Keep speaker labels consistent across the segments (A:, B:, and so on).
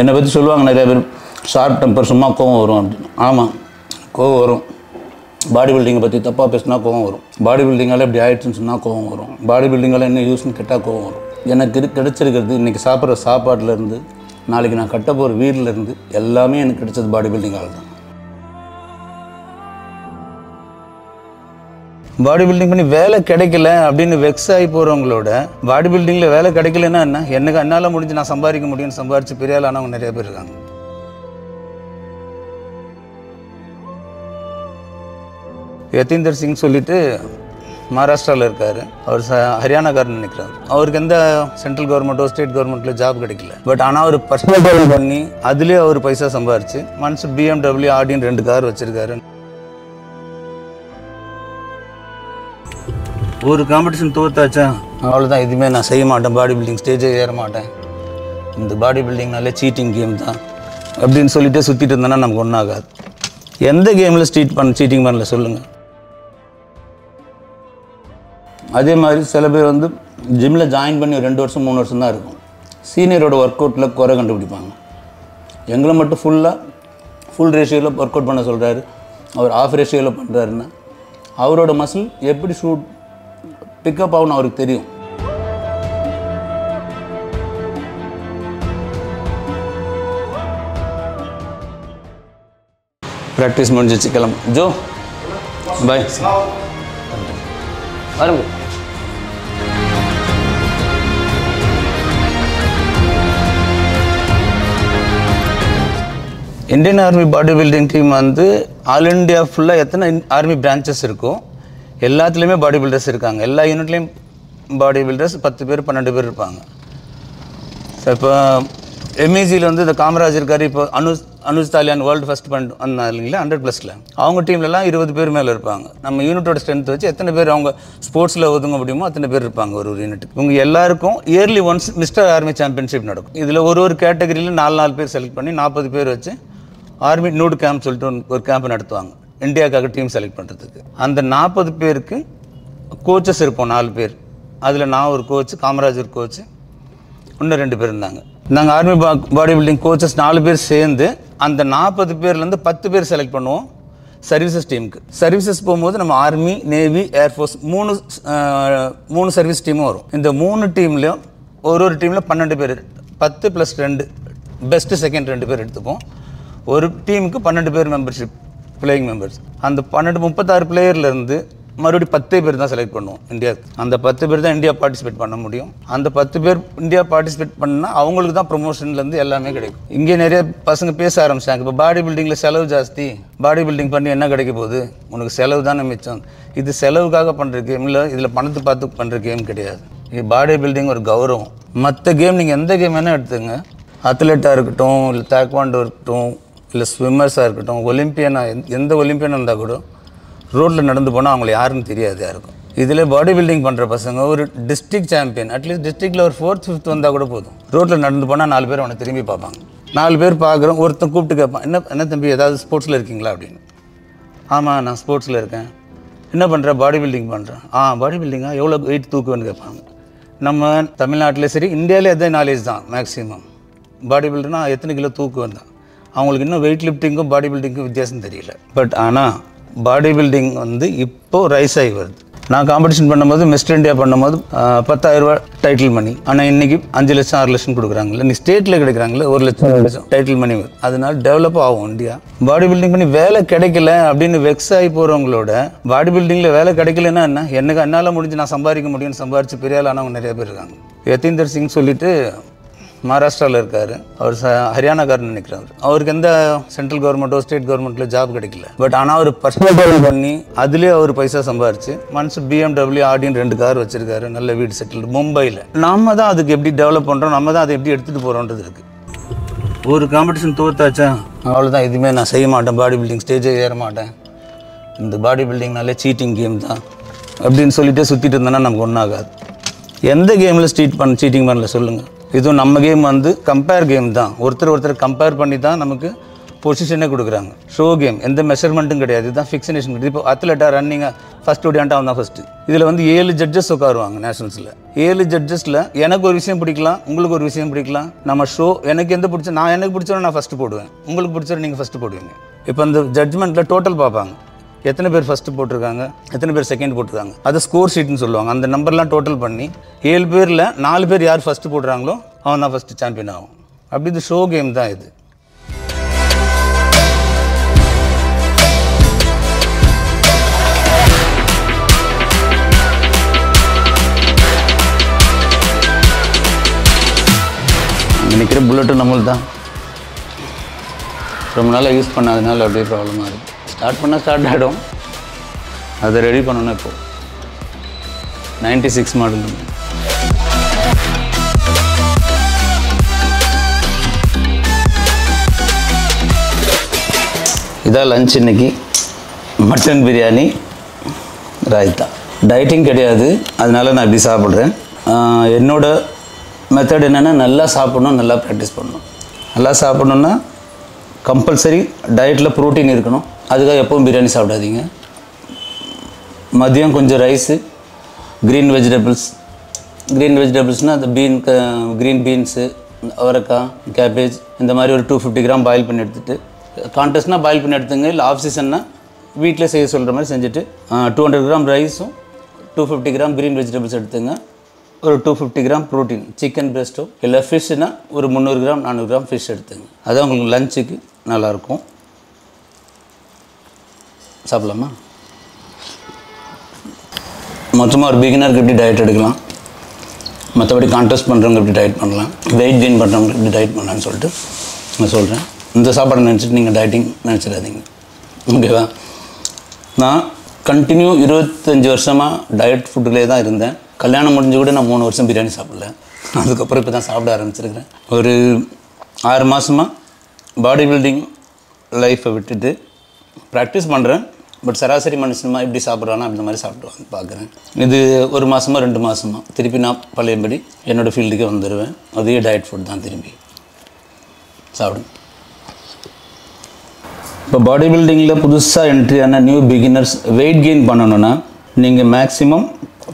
A: என்னை பற்றி சொல்லுவாங்க நிறைய பேர் ஷார்ட் டெம்பர் சும்மா கோவம் வரும் அப்படின்னு. ஆமாம் கோவம் வரும். பாடி பில்டிங்கை பற்றி தப்பாக பேசினா கோவம் வரும். பாடி பில்டிங்கால் இப்படி ஆயிடுச்சுன்னு சொன்னால் கோவம் வரும். பாடி பில்டிங்கால் என்ன யூஸ்னு கேட்டால் கோவம் வரும். எனக்கு இரு கிடைச்சிருக்கிறது இன்றைக்கி சாப்பிட்ற சாப்பாட்டிலேருந்து நாளைக்கு நான் கட்ட போகிற வீட்டிலேருந்து எல்லாமே எனக்கு கிடைச்சது பாடி பில்டிங்கால் தான். பாடி பில்டிங் பண்ணி வேலை கிடைக்கல அப்படின்னு வெக்ஸ் ஆகி போகிறவங்களோட பாடி பில்டிங்கில் வேலை கிடைக்கலன்னா என்ன? எனக்கு என்னால் முடிஞ்சு நான் சம்பாதிக்க முடியும்னு சம்பாரிச்சு பெரிய ஆள் ஆனவங்க நிறைய பேர் இருக்காங்க. யதீந்தர் சிங் சொல்லிட்டு மகாராஷ்டிராவில் இருக்கார். அவர் ச ஹரியானாக்காரன் நினைக்கிறார். அவருக்கு எந்த சென்ட்ரல் கவர்மெண்ட்டோ ஸ்டேட் கவர்மெண்ட்டில் ஜாப் கிடைக்கல. பட் ஆனால் அவர் பர்சனல் பண்ணி அதுலேயே அவர் பைசா சம்பாரிச்சு மனசு பிஎம்டபிள்யூ ஆடின்னு ரெண்டு கார் வச்சிருக்காரு. ஒரு காம்படிஷன் தோத்தாச்சா? அவ்வளோதான் எதுவுமே நான் செய்ய மாட்டேன். பாடி பில்டிங் ஸ்டேஜே ஏற மாட்டேன். இந்த பாடி பில்டிங்னாலே சீட்டிங் கேம் தான். அப்படின்னு சொல்லிட்டு சுற்றிட்டு இருந்தேன்னா நமக்கு ஒன்றும் ஆகாது. எந்த கேமில் ஸ்ட்ரீட் பண்ண சீட்டிங் பண்ணல சொல்லுங்கள் அதே மாதிரி சில பேர் வந்து ஜிம்மில் ஜாயின் பண்ணி ஒரு ரெண்டு வருஷம் மூணு வருஷம் தான் இருக்கும். சீனியரோட ஒர்க் அவுட்டில் குறை கண்டுபிடிப்பாங்க. எங்களை மட்டும் ஃபுல்லாக ஃபுல் ரேஷியோவில் ஒர்க் அவுட் பண்ண சொல்கிறாரு அவர் ஆஃப் ரேஷியோவில் பண்ணுறாருன்னா அவரோட மசில் எப்படி ஷூட் பிக்கப் ஆகும்னு அவருக்கு தெரியும். ப்ராக்டிஸ் முடிஞ்சிச்சு. கிளம்பு. ஜோ. பாய்
B: பாருங்க
A: Indian army body building team வந்து ஆல் இண்டியா ஃபுல்லாக எத்தனை ஆர்மி பிரான்ச்சஸ் இருக்கும்? எல்லாத்துலேயுமே பாடி பில்டர்ஸ் இருக்காங்க. எல்லா யூனிட்லேயும் பாடி பில்டர்ஸ் பத்து பேர் பன்னெண்டு பேர் இருப்பாங்க. ஸோ இப்போ எம்இசியில் வந்து இந்த காமராஜ் இருக்கார். இப்போ அனுஸ் அனுஜ் தாலியான் வேர்ல்டு ஃபஸ்ட் பண்ண வந்தாங்க இல்லைங்களா? ஹண்ட்ரட் ப்ளஸில் அவங்க டீம்லலாம் இருபது பேர் மேலே இருப்பாங்க. நம்ம யூனிட்டோட ஸ்ட்ரென்த் வச்சு எத்தனை பேர் அவங்க ஸ்போர்ட்ஸில் ஒதுங்க முடியுமோ அத்தனை பேர் இருப்பாங்க ஒரு ஒரு யூனிட்டுக்கு இவங்க எல்லாருக்கும் yearly once mister army championship நடக்கும். இதில் ஒரு ஒரு கேட்டகரியில் நாலு நாலு பேர் செலக்ட் பண்ணி நாற்பது பேர் வச்சு ஆர்மி நூடு கேம்ப் சொல்லிட்டு ஒரு கேம்ப் நடத்துவாங்க. இந்தியாவுக்காக டீம் செலக்ட் பண்ணுறதுக்கு அந்த நாற்பது பேருக்கு கோச்சஸ் இருப்போம் நாலு பேர். அதில் நான் ஒரு கோச் காமராஜர் கோச்சு கோச் இன்னும் ரெண்டு பேர் இருந்தாங்க. நாங்கள் ஆர்மி பா பாடி பில்டிங் கோச்சஸ் நாலு பேர் சேர்ந்து அந்த நாற்பது பேர்லேருந்து பத்து பேர் செலக்ட் பண்ணுவோம் சர்வீசஸ் டீமுக்கு சர்வீசஸ் போகும்போது நம்ம ஆர்மி நேவி ஏர்ஃபோர்ஸ் மூணு மூணு சர்வீஸ் டீமும் வரும். இந்த மூணு டீம்லேயும் ஒரு ஒரு டீமில் பன்னெண்டு பேர் பத்து ப்ளஸ் ரெண்டு பெஸ்ட்டு செகண்ட் ரெண்டு பேர் எடுத்துப்போம். ஒரு டீமுக்கு பன்னெண்டு பேர் மெம்பர்ஷிப் பிளேயிங் மெம்பர்ஸ் அந்த பன்னெண்டு முப்பத்தாறு பிளேயர்லேருந்து மறுபடியும் பத்து பேர் தான் செலக்ட் பண்ணுவோம் இந்தியா. அந்த பத்து பேர் தான் இந்தியா பார்ட்டிசிபேட் பண்ண முடியும். அந்த பத்து பேர் இந்தியா பார்ட்டிசிபேட் பண்ணால் அவங்களுக்கு தான் ப்ரொமோஷன்லேருந்து எல்லாமே கிடைக்கும். இங்கே நிறைய பசங்க பேச ஆரம்பிச்சாங்க. இப்போ பாடி பில்டிங்கில் செலவு ஜாஸ்தி. பாடி பில்டிங் பண்ணி என்ன கிடைக்க போகுது? உனக்கு செலவு தானே மிச்சம். இது செலவுக்காக பண்ணுற கேம் இல்லை இதில் பணத்தை பார்த்து பண்ணுற கேம் கிடையாது. இது பாடி பில்டிங் ஒரு கௌரவம். மற்ற கேம் நீங்கள் எந்த கேம் வேணால் எடுத்துங்க அத்லெட்டாக இருக்கட்டும் இல்லை தேக்வாண்டோ இருக்கட்டும் இல்லை ஸ்விம்மர்ஸாக இருக்கட்டும் ஒலிம்பியனாக எந்த ஒலிம்பியனாக இருந்தால் கூட ரோட்டில் நடந்து போனால் அவங்களை யாருன்னு தெரியாது யாருக்கும் இதில் பாடி பில்டிங் பண்ணுற பசங்க ஒரு டிஸ்ட்ரிக்ட் சாம்பியன் அட்லீஸ்ட் டிஸ்ட்ரிக்டில் ஒரு ஃபோர்த் ஃபிஃப்த் வந்தால் கூட போதும். ரோட்டில் நடந்து போனால் நாலு பேர் அவனை திரும்பி பார்ப்பாங்க. நாலு பேர் பார்க்குறோம் ஒருத்தன் கூப்பிட்டு கேட்பான் என்ன என்ன தம்பி ஏதாவது ஸ்போர்ட்ஸில் இருக்கீங்களா? அப்படின்னு. ஆமாம் நான் ஸ்போர்ட்ஸில் இருக்கேன். என்ன பண்ணுற பாடி பில்டிங் பண்ணுறேன் ஆ பாடி பில்டிங்கா எவ்வளோ வெயிட் தூக்குவேன்னு கேட்பாங்க நம்ம தமிழ்நாட்டிலே சரி இந்தியாவிலே அதே நாலேஜ் தான் மேக்ஸிமம் பாடி பில்டர்னால் எத்தனை கிலோ தூக்குவேன் தான். அவங்களுக்கு இன்னும் வெயிட் லிஃப்டிங்கும் பாடி பில்டிங்கும் வித்தியாசம் தெரியல. பட் ஆனால் பாடி பில்டிங் வந்து இப்போது ரைஸ் ஆகி வருது. நான் காம்படிஷன் பண்ணும்போது மிஸ்டர் இந்தியா பண்ணும்போது பத்தாயிரரூபா டைட்டில் மணி ஆனால் இன்னைக்கு அஞ்சு லட்சம் ஆறு லட்சம் கொடுக்குறாங்கல்ல. நீ ஸ்டேட்டில் கிடைக்கிறாங்களே ஒரு லட்சம் ரெண்டு லட்சம் டைட்டில் மணி வருது. அதனால டெவலப் ஆகும் இந்தியா. பாடி பில்டிங் பண்ணி வேலை கிடைக்கல அப்படின்னு வெக்ஸ் ஆகி போகிறவங்களோட பாடி பில்டிங்கில் வேலை கிடைக்கலன்னா என்ன? எனக்கு என்னால் முடிஞ்சு நான் சம்பாதிக்க முடியும்னு சம்பாரிச்சு பெரிய ஆள் ஆனவங்க நிறைய பேர் இருக்காங்க. யதீந்தர் சிங் சொல்லிட்டு மகாராஷ்டிராவில் இருக்கார். அவர் ச ஹரியானாக்காரன் நினைக்கிறார் அவருக்கு எந்த சென்ட்ரல் கவர்மெண்ட்டோ ஸ்டேட் கவர்மெண்ட்டில் ஜாப் கிடைக்கல. பட் ஆனால் அவர் பர்சனல் ட்ராவல் பண்ணி அதுலேயே அவர் பைசா சம்பாரிச்சு மனசு பிஎம்டபிள்யூ ஆடின்னு ரெண்டு கார் வச்சிருக்காரு. நல்ல வீடு செட்டில் மும்பையில் நம்ம தான் அதுக்கு எப்படி டெவலப் பண்ணுறோம் நம்ம தான் அதை எப்படி எடுத்துகிட்டு போகிறோன்றது இருக்குது ஒரு காம்படிஷன் தோத்தாச்சா? அவ்வளோதான் இதுவுமே நான் செய்ய மாட்டேன். பாடி பில்டிங் ஸ்டேஜே ஏற மாட்டேன். இந்த பாடி பில்டிங்னாலே சீட்டிங் கேம் தான். அப்படின்னு சொல்லிட்டு சுற்றிட்டு இருந்தேன்னா நமக்கு ஒன்றும் ஆகாது. எந்த கேமில் ஸ்ட்ரீட் பண்ண சீட்டிங் பண்ணல சொல்லுங்கள் இதுவும் நம்ம கேம் வந்து கம்பேர் கேம் தான். ஒருத்தர் ஒருத்தர் கம்பேர் பண்ணி தான் நமக்கு பொசிஷனே கொடுக்குறாங்க. ஷோ கேம் எந்த மெஷர்மெண்ட்டும் கிடையாது. இதுதான் ஃபிக்ஷனேஷன் கிடையாது இப்போ அத்லெட்டாக ரன்னிங்காக ஃபஸ்ட் ஓடியாண்டா அவன் தான் ஃபஸ்ட்டு இதில் வந்து ஏழு ஜட்ஜஸ் உட்காருவாங்க நேஷனல்ஸில் ஏழு ஜட்ஜஸில் எனக்கு ஒரு விஷயம் பிடிக்கலாம் உங்களுக்கு ஒரு விஷயம் பிடிக்கலாம். நம்ம ஷோ எனக்கு எந்த பிடிச்ச நான் எனக்கு பிடிச்சவன நான் ஃபஸ்ட்டு போடுவேன். உங்களுக்கு பிடிச்சவரை நீங்கள் ஃபஸ்ட்டு போடுவீங்க. இப்போ அந்த ஜட்ஜ்மெண்ட்டில் டோட்டல் பார்ப்பாங்க. எத்தனை பேர் ஃபஸ்ட்டு போட்டிருக்காங்க? எத்தனை பேர் செகண்ட் போட்டிருக்காங்க? அது ஸ்கோர் ஷீட்னு சொல்லுவாங்க. அந்த நம்பர்லாம் டோட்டல் பண்ணி ஏழு பேரில் நாலு பேர் யார் ஃபஸ்ட்டு போடுறாங்களோ அவன் தான் ஃபஸ்ட்டு சாம்பியன் ஆகும். அப்படி இது ஷோ கேம் தான் இது. அங்கே நிற்கிற புல்லட்டும் நம்மளுக்கு தான் ரொம்ப நாளாக யூஸ் பண்ணாதனால அப்படியே ப்ராப்ளமாக இருக்குது ஸ்டார்ட் பண்ணால் ஸ்டார்ட் ஆகிடும் அதை ரெடி பண்ணணும் இப்போ. நைன்டி சிக்ஸ் மாடல் இதான் லஞ்ச் இன்னைக்கு. மட்டன் பிரியாணி ராய்த்தா டயட்டிங் கிடையாது. அதனால் நான் இப்படி சாப்பிட்றேன். என்னோட மெத்தட் என்னென்னா நல்லா சாப்பிடணும் நல்லா ப்ராக்டிஸ் பண்ணணும். நல்லா சாப்பிடணுன்னா கம்பல்சரி டயட்டில் ப்ரோட்டீன் இருக்கணும். அதுக்காக எப்பவும் பிரியாணி சாப்பிடாதீங்க. மதியம் கொஞ்சம் ரைஸு க்ரீன் வெஜிடபிள்ஸ் க்ரீன் வெஜிடபிள்ஸ்னால் அந்த பீன் க்ரீன் பீன்ஸு அவரைக்காய் கேபேஜ் இந்த மாதிரி ஒரு டூ ஃபிஃப்டி கிராம் பாயில் பண்ணி எடுத்துகிட்டு கான்டெஸ்ட்னால் பாயில் பண்ணி எடுத்துங்க. இல்லை ஆஃப் சீசன்னா வீட்டில் செய்ய சொல்கிற மாதிரி செஞ்சுட்டு டூ ஹண்ட்ரட் கிராம் ரைஸும் two fifty gram green vegetables எடுத்துங்க. ஒரு two fifty gram protein chicken பிரஸ்ட்டோ இல்லை ஃபிஷ்ஷுனா ஒரு முந்நூறு கிராம் நானூறு கிராம் ஃபிஷ் எடுத்துங்க. அது உங்களுக்கு லஞ்சுக்கு நல்லாயிருக்கும் சாப்பிடலாமா? மொத்தமாக ஒரு பிகினருக்கு எப்படி டயட் எடுக்கலாம்? மற்றபடி கான்டெஸ்ட் பண்ணுறவங்க எப்படி டயட் பண்ணலாம்? வெயிட் கெயின் பண்ணுறவங்க எப்படி டயட் பண்ணலான்னு சொல்லிட்டு நான் சொல்கிறேன் இந்த சாப்பாடை நினச்சிட்டு நீங்கள் டயட்டிங் நினச்சிடாதீங்க. ஓகேவா நான் கண்டினியூ இருபத்தஞ்சி வருஷமாக டயட் ஃபுட்டிலே தான் இருந்தேன். கல்யாணம் முடிஞ்சு கூட நான் மூணு வருஷம் பிரியாணி சாப்பிடல. அதுக்கப்புறம் இப்போ தான் சாப்பிட ஆரம்பிச்சிருக்கிறேன். ஒரு ஆறு மாதமாக பாடி பில்டிங் லைஃப்பை விட்டுட்டு ப்ராக்டிஸ் பண்ணுறேன் பட் சராசரி மனுஷனுமா எப்படி சாப்பிட்றானோ அந்த மாதிரி சாப்பிடுவாங்க பார்க்குறேன். இது ஒரு மாதமா ரெண்டு மாதமா திருப்பி நான் பழையபடி என்னோடய ஃபீல்டுக்கே வந்துடுவேன் அதே டயட் ஃபுட் தான் திரும்பி சாப்பிடுங்க இப்போ பாடி பில்டிங்கில் புதுசாக என்ட்ரி ஆன நியூ பிகினர்ஸ் வெயிட் கெயின் பண்ணணுன்னா நீங்கள் மேக்ஸிமம்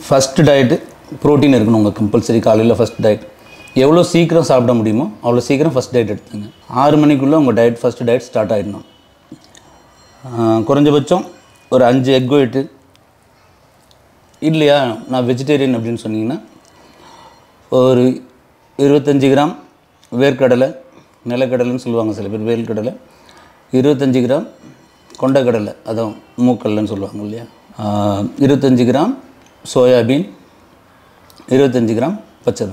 A: ஃபஸ்ட்டு டயட்டு ப்ரோட்டீன் இருக்கணும் உங்கள் கம்பல்சரி காலையில் ஃபஸ்ட் டயட் எவ்வளோ சீக்கிரம் சாப்பிட முடியுமோ அவ்வளோ சீக்கிரம் ஃபஸ்ட் டயட் எடுத்துங்க ஆறு மணிக்குள்ளே உங்கள் டயட் ஃபஸ்ட்டு டயட் ஸ்டார்ட் ஆகிடணும் குறைஞ்சபட்சம் ஒரு அஞ்சு எக் ஒயிட்டு இல்லையா நான் வெஜிடேரியன் அப்படின்னு சொன்னீங்கன்னா ஒரு இருபத்தஞ்சி கிராம் வேர்க்கடலை நிலக்கடலைன்னு சொல்லுவாங்க சில பேர் வேர்க்கடலை. இருபத்தஞ்சி கிராம் கொண்டக்கடலை அதான் மூக்கடலைன்னு சொல்லுவாங்க இல்லையா. இருபத்தஞ்சி கிராம் சோயாபீன் இருபத்தஞ்சி கிராம் பச்சை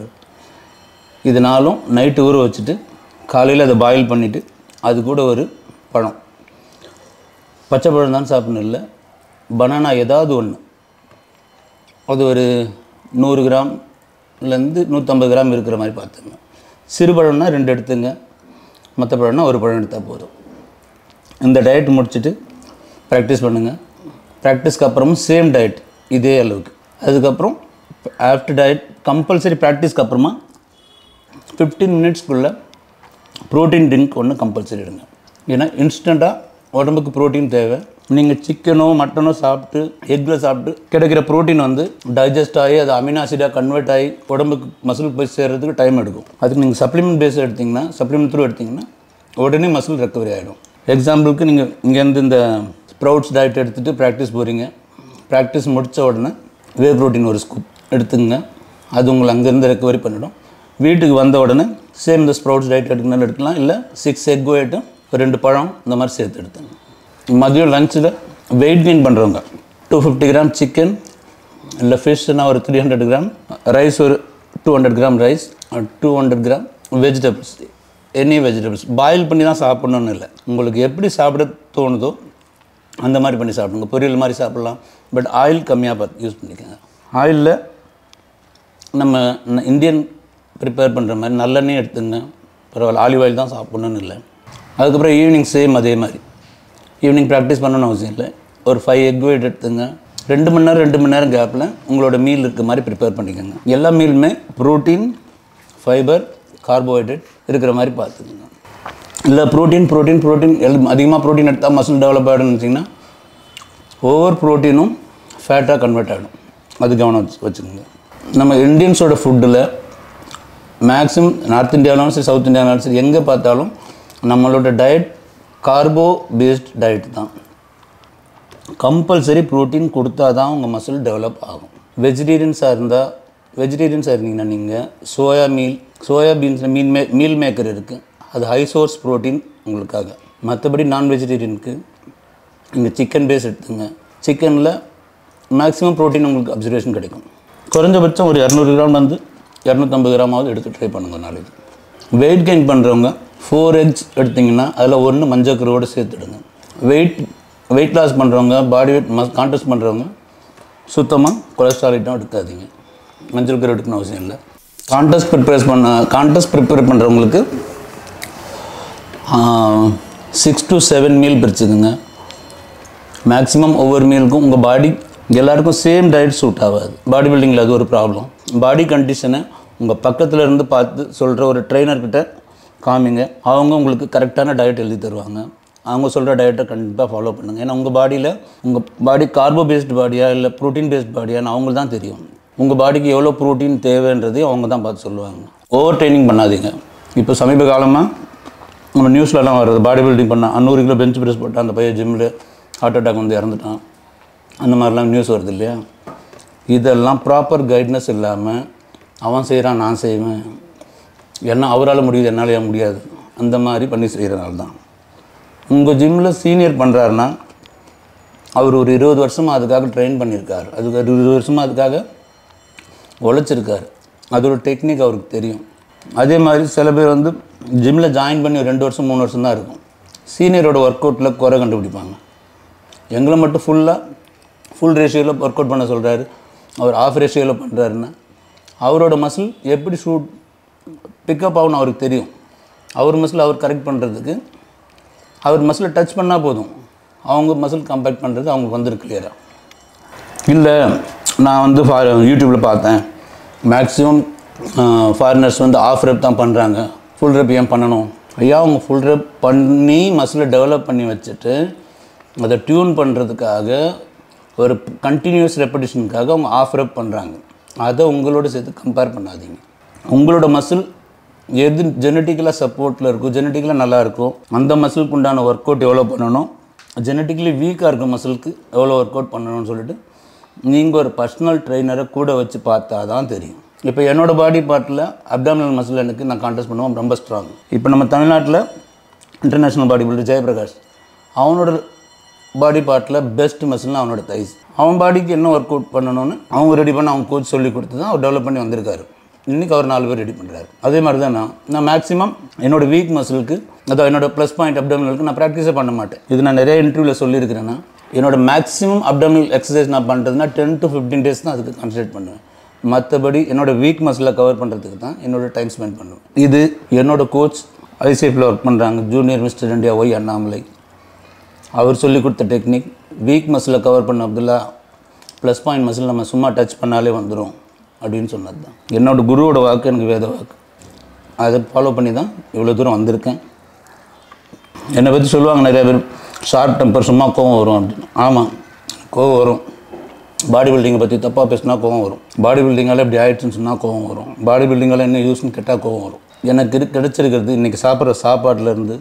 A: இது நாளும் நைட்டு ஊற வச்சுட்டு காலையில் அதை பாயில் பண்ணிவிட்டு அது கூட ஒரு பழம். பச்சை பழம் தான் சாப்பிடணும் இல்லை? பனானா ஏதாவது ஒன்று அது ஒரு நூறு கிராம்லேருந்து நூற்றம்பது கிராம் இருக்கிற மாதிரி பார்த்துங்க. சிறு பழம்னா ரெண்டு எடுத்துங்க. மற்ற பழம்னா ஒரு பழம் எடுத்தால் போதும். இந்த டயட் முடிச்சுட்டு ப்ராக்டிஸ் பண்ணுங்கள் ப்ராக்டிஸ்க்கு அப்புறமும் சேம் டயட் இதே அளவுக்கு. அதுக்கப்புறம் ஆஃப்டர் டயட் கம்பல்சரி ப்ராக்டிஸ்க்கு அப்புறமா ஃபிஃப்டீன் மினிட்ஸ்க்குள்ளே ப்ரோட்டீன் ட்ரிங்க் ஒன்று கம்பல்சரி எடுங்க. ஏன்னா இன்ஸ்டண்ட்டாக உடம்புக்கு ப்ரோட்டீன் தேவை. நீங்கள் சிக்கனோ மட்டனோ சாப்பிட்டு எக்கில் சாப்பிட்டு கிடைக்கிற ப்ரோட்டீன் வந்து டைஜஸ்ட் ஆகி அது அமினாசிடாக கன்வெர்ட் ஆகி உடம்புக்கு மசில் போய் சேர்றதுக்கு டைம் எடுக்கும். அதுக்கு நீங்கள் சப்ளிமெண்ட் பேஸ் எடுத்திங்கன்னா சப்ளிமெண்ட் த்ரூ எடுத்திங்கன்னா உடனே மசில் ரெக்கவரி ஆகிடும் எக்ஸாம்பிளுக்கு நீங்கள் இங்கேருந்து இந்த ஸ்ப்ரவுட்ஸ் டயட் எடுத்துகிட்டு ப்ராக்டிஸ் போகிறீங்க ப்ராக்டிஸ் முடித்த உடனே வே ப்ரோட்டீன் ஒரு ஸ்கூப் எடுத்துங்க. அது உங்களை அங்கேருந்து ரெக்கவரி பண்ணிடும். வீட்டுக்கு வந்த உடனே சேம் இந்த ஸ்ப்ரவுட்ஸ் டயட் எடுக்கணும்னு எடுக்கலாம் இல்லை சிக்ஸ் எக் ஒரு ரெண்டு பழம் இந்த மாதிரி சேர்த்து எடுத்துங்க மதியம் லஞ்சில் வெயிட் கெயின் பண்ணுறவங்க டூ ஃபிஃப்டி கிராம் சிக்கன் இல்லை ஃபிஷ்னால் ஒரு த்ரீ ஹண்ட்ரட் கிராம் ரைஸ் ஒரு two hundred gram rice two hundred gram vegetables any vegetables boil பண்ணி தான் சாப்பிட்ணுன்னு இல்லை. உங்களுக்கு எப்படி சாப்பிட தோணுதோ அந்த மாதிரி பண்ணி சாப்பிடுங்க. பொரியல் மாதிரி சாப்பிட்லாம். பட் ஆயில் கம்மியாக பார்த்து யூஸ் பண்ணிக்கோங்க. ஆயிலில் நம்ம இந்தியன் ப்ரிப்பேர் பண்ணுற மாதிரி நல்லெண்ணெய் எடுத்துங்க பரவாயில்ல ஆலிவ் ஆயில் தான் சாப்பிட்ணுன்னு இல்லை. அதுக்கப்புறம் ஈவினிங் சேம் அதே மாதிரி. ஈவினிங் ப்ராக்டிஸ் பண்ணணும்னு அவசியம் இல்லை. ஒரு ஃபைவ் எக் ஒயிட் எடுத்துங்க. ரெண்டு மணி நேரம் ரெண்டு மணி நேரம் கேப்பில் உங்களோட மீல் இருக்க மாதிரி ப்ரிப்பேர் பண்ணிக்கோங்க. எல்லா மீலுமே ப்ரோட்டீன் ஃபைபர் கார்போஹைட்ரேட் இருக்கிற மாதிரி பார்த்துக்கோங்க. இல்லை ப்ரோட்டீன் ப்ரோட்டீன் ப்ரோட்டீன் எல் அதிகமாக ப்ரோட்டீன் எடுத்தால் மசில் டெவலப் ஆகிடும்னு வச்சிங்கன்னா ஓவர் ப்ரோட்டீனும் ஃபேட்டாக கன்வெர்ட் ஆகிடும் அது கவனம் வச்சு வச்சுக்கோங்க. நம்ம இந்தியன்ஸோட ஃபுட்டில் மேக்ஸிமம் நார்த் இந்தியாவிலும் சரி சவுத் இந்தியாவிலும் சரி எங்கே பார்த்தாலும் நம்மளோட டயட் கார்போ பேஸ்ட் டயட் தான். கம்பல்சரி ப்ரோட்டீன் கொடுத்தா தான் உங்கள் மசில் டெவலப் ஆகும். வெஜிடேரியன்ஸாக இருந்தால் வெஜிடேரியன்ஸாக இருந்தீங்கன்னா நீங்கள் சோயா மீல் சோயா பீன்ஸில் மீல் மே மீல் மேக்கர் இருக்குது அது ஹை சோர்ஸ் ப்ரோட்டீன் உங்களுக்காக. மற்றபடி நான் வெஜிடேரியனுக்கு நீங்கள் சிக்கன் பேஸ் எடுத்துங்க சிக்கனில் மேக்ஸிமம் ப்ரோட்டீன் உங்களுக்கு அப்சர்வேஷன் கிடைக்கும். குறைஞ்சபட்சம் ஒரு இரநூறு கிராம் வந்து இரநூத்தம்பது கிராமாவது எடுத்து ட்ரை பண்ணுங்கள் நாளைக்கு. வெயிட் கெயின் பண்ணுறவங்க ஃபோர் எக்ஸ் எடுத்திங்கன்னா அதில் ஒன்று மஞ்சள் கருவோடு சேர்த்துடுங்க. வெயிட் வெயிட் லாஸ் பண்ணுறவங்க பாடி வெயிட் மஸ் கான்டெஸ்ட் பண்ணுறவங்க சுத்தமாக கொலஸ்ட்ரால் ஐட்டம் எடுக்காதீங்க. மஞ்சள் கரு எடுக்கணும் அவசியம் இல்லை. கான்டெஸ்ட் ப்ரிப்பேர் பண்ண கான்டெஸ்ட் ப்ரிப்பேர் பண்ணுறவங்களுக்கு சிக்ஸ் டு செவன் மீல் பிரிச்சுக்குங்க. மேக்ஸிமம் ஒவ்வொரு மீலுக்கும் உங்கள் பாடி எல்லாருக்கும் சேம் டயட் சூட் ஆகாது. பாடி பில்டிங்கில் அது ஒரு ப்ராப்ளம் பாடி கண்டிஷனை உங்கள் பக்கத்தில் இருந்து பார்த்து சொல்கிற ஒரு ட்ரெயினர்கிட்ட காமிங்க. அவங்க உங்களுக்கு கரெக்டான டயட் எழுதி தருவாங்க. அவங்க சொல்கிற டயட்டை கண்டிப்பாக ஃபாலோ பண்ணுங்கள் ஏன்னா உங்கள் பாடியில் உங்கள் பாடி கார்போ பேஸ்டு பாடியா இல்லை ப்ரோட்டீன் பேஸ்ட் பாடியான்னு அவங்களுக்கு தான் தெரியும். உங்கள் பாடிக்கு எவ்வளோ ப்ரோட்டீன் தேவைன்றதையும் அவங்க தான் பார்த்து சொல்லுவாங்க. ஓவர் ட்ரைனிங் பண்ணாதீங்க. இப்போ சமீப காலமாக நம்ம நியூஸ்லலாம் வருது. பாடி பில்டிங் பண்ண அந்நூறு கிலோ பெஞ்ச் ப்ரெஸ் போட்டால் அந்த பையன் ஜிம்மில் ஹார்ட் அட்டாக் வந்து இறந்துட்டான். அந்த மாதிரிலாம் நியூஸ் வருது இல்லையா? இதெல்லாம் ப்ராப்பர் கைட்னஸ் இல்லாமல் அவன் செய்கிறான் நான் செய்வேன். ஏன்னா அவரால் முடியுது என்னால் முடியாது. அந்த மாதிரி பண்ணி செய்கிறனால தான் உங்கள் ஜிம்மில் சீனியர் பண்ணுறாருன்னா அவர் ஒரு இருபது வருஷமாக அதுக்காக ட்ரெயின் பண்ணியிருக்காரு. அதுக்கு ஒரு இருபது வருஷமாக அதுக்காக உழைச்சிருக்கார். அதோட டெக்னிக் அவருக்கு தெரியும். அதே மாதிரி சில பேர் வந்து ஜிம்மில் ஜாயின் பண்ணி ஒரு ரெண்டு வருஷம் மூணு வருஷம் தான் இருக்கும் சீனியரோட ஒர்க் அவுட்டில் குறை கண்டுபிடிப்பாங்க. எங்களை மட்டும் ஃபுல்லாக ஃபுல் ரேஷியோவில் ஒர்க் அவுட் பண்ண சொல்கிறாரு அவர் ஆஃப் ரேஷியோவில் பண்ணுறாருன்னா அவரோட மசில் எப்படி ஷூட் பிக்கப் ஆகணும் அவருக்கு தெரியும். அவர் மசில் அவர் கரெக்ட் பண்ணுறதுக்கு அவர் மசிலை டச் பண்ணால் போதும். அவங்க மசில் கம்பேக்ட் பண்ணுறது அவங்களுக்கு வந்துருக்கு கிளியராக இல்லை நான் வந்து ஃபா யூடியூப்பில் பார்த்தேன். மேக்ஸிமம் ஃபாரினர்ஸ் வந்து ஆஃப் ரெப் தான் பண்ணுறாங்க ஃபுல் ரெப் ஏன் பண்ணணும்? ஐயா அவங்க ஃபுல் ரெப் பண்ணி மசிலை டெவலப் பண்ணி வச்சுட்டு அதை டியூன் பண்ணுறதுக்காக ஒரு கண்டினியூஸ் ரெப்படிஷனுக்காக அவங்க ஆஃப் ரெப் பண்ணுறாங்க அதை உங்களோட சேர்த்து கம்பேர் பண்ணாதீங்க. உங்களோட மசில் எது ஜெனட்டிக்கலாக சப்போர்ட்டில் இருக்கும் ஜெனட்டிக்கலாக நல்லாயிருக்கும் அந்த மசிலுக்கு உண்டான ஒர்க் அவுட் எவ்வளோ பண்ணணும் ஜெனட்டிக்கலி வீக்காக இருக்க மசிலுக்கு எவ்வளோ ஒர்க் அவுட் பண்ணணும்னு சொல்லிட்டு நீங்கள் ஒரு பர்சனல் ட்ரைனரை கூட வச்சு பார்த்தா தான் தெரியும். இப்போ என்னோடய பாடி பார்ட்டில் அப்டாமினல் மசில் எனக்கு நான் கான்டெஸ்ட் பண்ணுவோம் ரொம்ப ஸ்ட்ராங் இப்போ நம்ம தமிழ்நாட்டில் இன்டர்நேஷ்னல் பாடி பில்டர் ஜெயபிரகாஷ் அவனோட பாடி பார்ட்டில் பெஸ்ட் மசில்னா அவனோட தைஸ் அவன் பாடிக்கு என்ன ஒர்க் அவுட் பண்ணணும்னு அவங்க ரெடி பண்ண அவங்க கோச் சொல்லி கொடுத்து தான் அவர் டெவலப் பண்ணி வந்திருக்காரு. இன்றைக்கி அவர் நாலு பேர் ரெடி பண்ணுறாரு அதே மாதிரி தான் நான். நான் மேக்ஸிமம் என்னோடய வீக் மசிலுக்கு அதாவது என்னோட ப்ளஸ் பாயிண்ட் அப்டமினலுக்கு நான் ப்ராக்டிஸே பண்ண மாட்டேன். இது நான் நிறைய இன்டர்வியூவில் சொல்லியிருக்கிறேன்னா என்னோடய மேக்ஸிமம் அப்டமினல் எக்ஸசைஸ் நான் பண்ணுறதுனா டென் டு ஃபிஃப்டீன் டேஸ் தான் அதுக்கு கான்சன்ட்ரேட் பண்ணுவேன். மற்றபடி என்னோட வீக் மசிலை கவர் பண்ணுறதுக்கு தான் என்னோடய டைம் ஸ்பெண்ட் பண்ணுவேன். இது என்னோடய கோச் ஐசிஎஃப்பில் ஒர்க் பண்ணுறாங்க junior mister India Y Annamalai. அவர் சொல்லி கொடுத்த டெக்னிக் வீக் மசிலில் கவர் பண்ண அப்துல்லா ப்ளஸ் பாயிண்ட் மசில் நம்ம சும்மா டச் பண்ணாலே வந்துடும் அப்படின்னு சொன்னது தான். என்னோடய குருவோட வாக்கு எனக்கு வேத வாக்கு. அதை ஃபாலோ பண்ணி தான் இவ்வளோ தூரம் வந்திருக்கேன். என்னை பற்றி சொல்லுவாங்க நிறையா பேர் ஷார்ட் டெம்பர் சும்மா கோவம் வரும் அப்படின்னு. ஆமாம் கோவம் வரும். பாடி பில்டிங்கை பற்றி தப்பாக பேசினா கோவம் வரும். பாடி பில்டிங்கால் இப்படி ஆயிடுச்சுன்னு சொன்னால் கோவம் வரும். பாடி பில்டிங்கால் என்ன யூஸ்னு கேட்டால் கோவம் வரும். எனக்கு இரு கிடைச்சிருக்கிறது இன்றைக்கி சாப்பிட்ற சாப்பாட்டிலேருந்து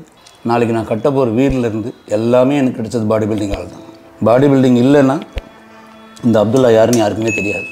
A: நாளைக்கு நான் கட்ட போகிற வீட்டிலேருந்து எல்லாமே எனக்கு கிடைச்சது பாடி பில்டிங்கால் தான். பாடி பில்டிங் இல்லைன்னா இந்த அப்துல்லா யாருன்னு யாருக்குமே தெரியாது.